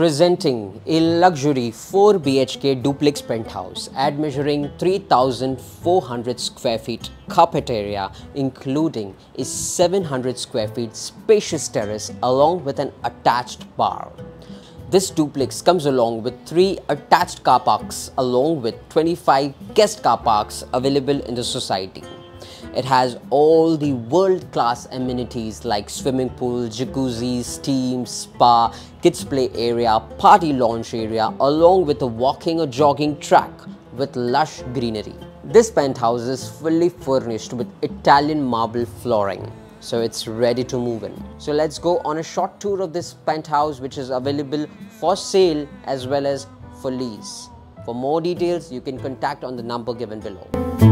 Presenting a luxury 4 BHK duplex penthouse at measuring 3400 square feet carpet area including a 700 square feet spacious terrace along with an attached bar. This duplex comes along with 3 attached car parks along with 25 guest car parks available in the society. It has all the world-class amenities like swimming pool, jacuzzi, steam, spa, kids play area, party lounge area along with a walking or jogging track with lush greenery. This penthouse is fully furnished with Italian marble flooring. So it's ready to move in. So let's go on a short tour of this penthouse which is available for sale as well as for lease. For more details, you can contact on the number given below.